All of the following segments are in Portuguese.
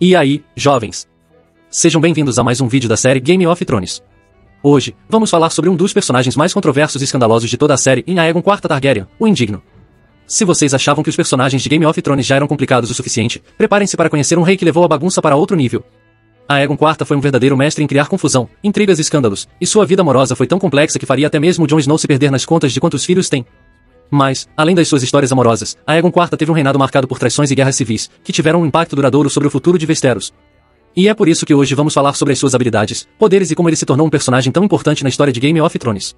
E aí, jovens? Sejam bem-vindos a mais um vídeo da série Game of Thrones. Hoje, vamos falar sobre um dos personagens mais controversos e escandalosos de toda a série em Aegon IV Targaryen, o Indigno. Se vocês achavam que os personagens de Game of Thrones já eram complicados o suficiente, preparem-se para conhecer um rei que levou a bagunça para outro nível. Aegon IV foi um verdadeiro mestre em criar confusão, intrigas e escândalos, e sua vida amorosa foi tão complexa que faria até mesmo Jon Snow se perder nas contas de quantos filhos tem. Mas, além das suas histórias amorosas, Aegon IV teve um reinado marcado por traições e guerras civis, que tiveram um impacto duradouro sobre o futuro de Westeros. E é por isso que hoje vamos falar sobre as suas habilidades, poderes e como ele se tornou um personagem tão importante na história de Game of Thrones.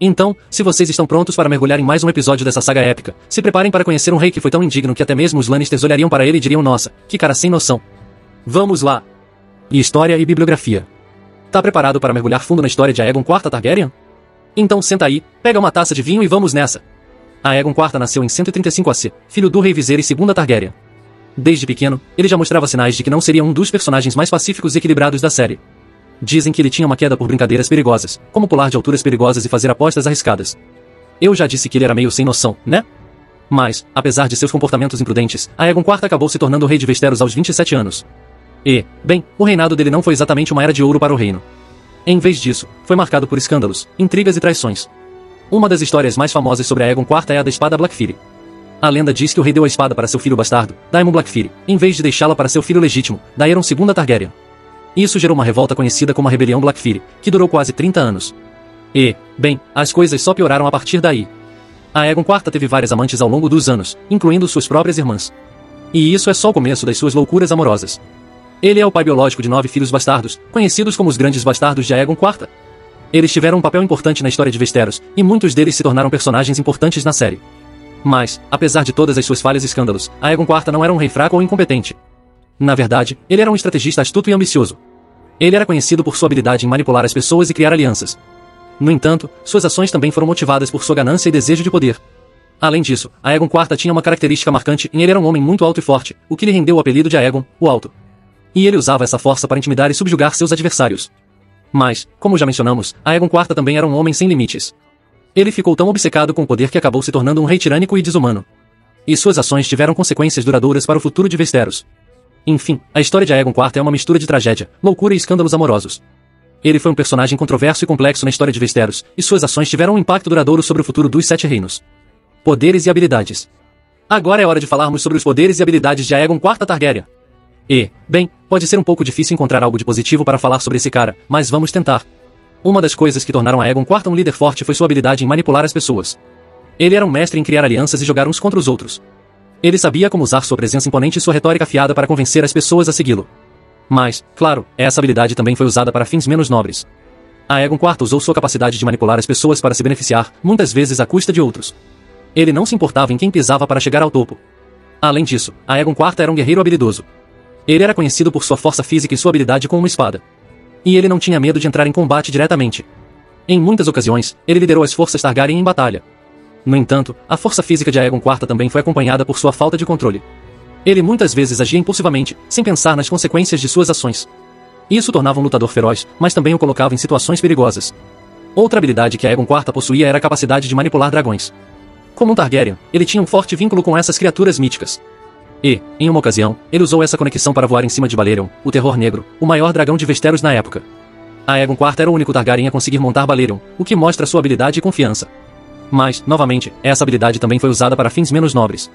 Então, se vocês estão prontos para mergulhar em mais um episódio dessa saga épica, se preparem para conhecer um rei que foi tão indigno que até mesmo os Lannisters olhariam para ele e diriam nossa, que cara sem noção. Vamos lá! E história e bibliografia. Tá preparado para mergulhar fundo na história de Aegon IV Targaryen? Então senta aí, pega uma taça de vinho e vamos nessa! Aegon IV nasceu em 135 AC, filho do rei Viserys II Targaryen. Desde pequeno, ele já mostrava sinais de que não seria um dos personagens mais pacíficos e equilibrados da série. Dizem que ele tinha uma queda por brincadeiras perigosas, como pular de alturas perigosas e fazer apostas arriscadas. Eu já disse que ele era meio sem noção, né? Mas, apesar de seus comportamentos imprudentes, Aegon IV acabou se tornando rei de Westeros aos 27 anos. E, bem, o reinado dele não foi exatamente uma era de ouro para o reino. Em vez disso, foi marcado por escândalos, intrigas e traições. Uma das histórias mais famosas sobre Aegon IV é a da espada Blackfyre. A lenda diz que o rei deu a espada para seu filho bastardo, Daemon Blackfyre, em vez de deixá-la para seu filho legítimo, Daeron II Targaryen. Isso gerou uma revolta conhecida como a Rebelião Blackfyre, que durou quase 30 anos. E, bem, as coisas só pioraram a partir daí. A Aegon IV teve várias amantes ao longo dos anos, incluindo suas próprias irmãs. E isso é só o começo das suas loucuras amorosas. Ele é o pai biológico de nove filhos bastardos, conhecidos como os Grandes Bastardos de Aegon IV, eles tiveram um papel importante na história de Westeros, e muitos deles se tornaram personagens importantes na série. Mas, apesar de todas as suas falhas e escândalos, Aegon IV não era um rei fraco ou incompetente. Na verdade, ele era um estrategista astuto e ambicioso. Ele era conhecido por sua habilidade em manipular as pessoas e criar alianças. No entanto, suas ações também foram motivadas por sua ganância e desejo de poder. Além disso, Aegon IV tinha uma característica marcante em ele era um homem muito alto e forte, o que lhe rendeu o apelido de Aegon, o Alto. E ele usava essa força para intimidar e subjugar seus adversários. Mas, como já mencionamos, Aegon IV também era um homem sem limites. Ele ficou tão obcecado com o poder que acabou se tornando um rei tirânico e desumano. E suas ações tiveram consequências duradouras para o futuro de Westeros. Enfim, a história de Aegon IV é uma mistura de tragédia, loucura e escândalos amorosos. Ele foi um personagem controverso e complexo na história de Westeros, e suas ações tiveram um impacto duradouro sobre o futuro dos Sete Reinos. Poderes e habilidades. Agora é hora de falarmos sobre os poderes e habilidades de Aegon IV Targaryen. E, bem, pode ser um pouco difícil encontrar algo de positivo para falar sobre esse cara, mas vamos tentar. Uma das coisas que tornaram Aegon IV um líder forte foi sua habilidade em manipular as pessoas. Ele era um mestre em criar alianças e jogar uns contra os outros. Ele sabia como usar sua presença imponente e sua retórica afiada para convencer as pessoas a segui-lo. Mas, claro, essa habilidade também foi usada para fins menos nobres. Aegon IV usou sua capacidade de manipular as pessoas para se beneficiar, muitas vezes à custa de outros. Ele não se importava em quem pisava para chegar ao topo. Além disso, Aegon IV era um guerreiro habilidoso. Ele era conhecido por sua força física e sua habilidade com uma espada. E ele não tinha medo de entrar em combate diretamente. Em muitas ocasiões, ele liderou as forças Targaryen em batalha. No entanto, a força física de Aegon IV também foi acompanhada por sua falta de controle. Ele muitas vezes agia impulsivamente, sem pensar nas consequências de suas ações. Isso tornava um lutador feroz, mas também o colocava em situações perigosas. Outra habilidade que Aegon IV possuía era a capacidade de manipular dragões. Como um Targaryen, ele tinha um forte vínculo com essas criaturas míticas. E, em uma ocasião, ele usou essa conexão para voar em cima de Balerion, o Terror Negro, o maior dragão de Westeros na época. Aegon IV era o único Targaryen a conseguir montar Balerion, o que mostra sua habilidade e confiança. Mas, novamente, essa habilidade também foi usada para fins menos nobres.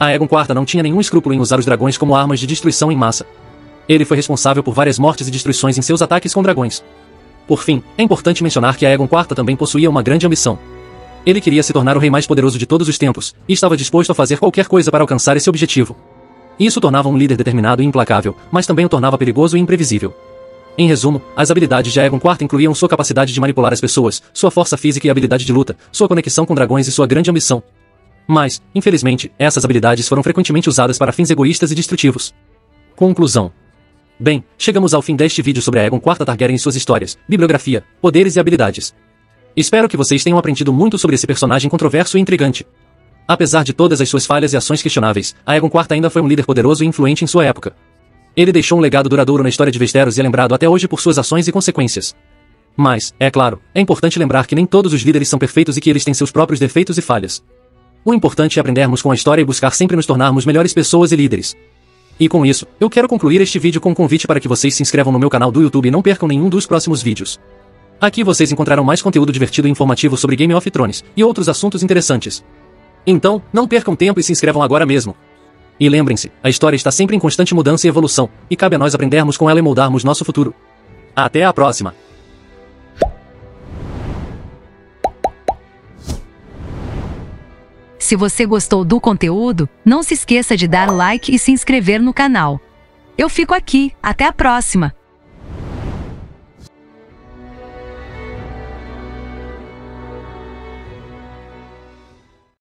Aegon IV não tinha nenhum escrúpulo em usar os dragões como armas de destruição em massa. Ele foi responsável por várias mortes e destruições em seus ataques com dragões. Por fim, é importante mencionar que Aegon IV também possuía uma grande ambição. Ele queria se tornar o rei mais poderoso de todos os tempos, e estava disposto a fazer qualquer coisa para alcançar esse objetivo. Isso tornava um líder determinado e implacável, mas também o tornava perigoso e imprevisível. Em resumo, as habilidades de Aegon IV incluíam sua capacidade de manipular as pessoas, sua força física e habilidade de luta, sua conexão com dragões e sua grande ambição. Mas, infelizmente, essas habilidades foram frequentemente usadas para fins egoístas e destrutivos. Conclusão. Bem, chegamos ao fim deste vídeo sobre Aegon IV Targaryen e suas histórias, bibliografia, poderes e habilidades. Espero que vocês tenham aprendido muito sobre esse personagem controverso e intrigante. Apesar de todas as suas falhas e ações questionáveis, Aegon IV ainda foi um líder poderoso e influente em sua época. Ele deixou um legado duradouro na história de Westeros e é lembrado até hoje por suas ações e consequências. Mas, é claro, é importante lembrar que nem todos os líderes são perfeitos e que eles têm seus próprios defeitos e falhas. O importante é aprendermos com a história e buscar sempre nos tornarmos melhores pessoas e líderes. E com isso, eu quero concluir este vídeo com um convite para que vocês se inscrevam no meu canal do YouTube e não percam nenhum dos próximos vídeos. Aqui vocês encontrarão mais conteúdo divertido e informativo sobre Game of Thrones e outros assuntos interessantes. Então, não percam tempo e se inscrevam agora mesmo. E lembrem-se, a história está sempre em constante mudança e evolução, e cabe a nós aprendermos com ela e moldarmos nosso futuro. Até a próxima! Se você gostou do conteúdo, não se esqueça de dar like e se inscrever no canal. Eu fico aqui, até a próxima!